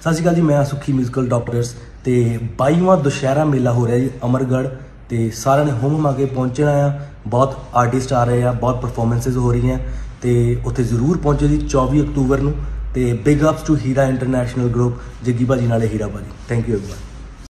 ਸਤਿ ਸ਼੍ਰੀ ਅਕਾਲ ਜੀ, ਮੈਂ ਸੁਖੀ ਮਿਊਜ਼ੀਕਲ ਡਾਕਟਰਸ ਤੇ 22ਵਾਂ ਦੁਸ਼ਹਿਰਾ ਮੇਲਾ ਹੋ ਰਿਹਾ ਜੀ, ਅਮਰਗੜ੍ਹ ਤੇ ਸਾਰਿਆਂ ਨੇ ਹੁਮ ਮਾ ਕੇ ਪਹੁੰਚਣਾ ਆ ਬਹੁਤ ਆਰਟਿਸਟ ਆ ਰਹੇ ਆ, ਬਹੁਤ ਪਰਫਾਰਮੈਂਸਸ ਹੋ ਰਹੀਆਂ। ਤੇ ਉੱਥੇ ਜ਼ਰੂਰ ਪਹੁੰਚੋ ਜੀ 24 ਅਕਤੂਬਰ ਨੂੰ। ਤੇ big ups to Heera international group Jaggi ਭਾਜੀ ਨਾਲੇ ਹੀਰਾ ਭਾਜੀ ਥੈਂਕ ਯੂ ਐਵਰੀਵਨ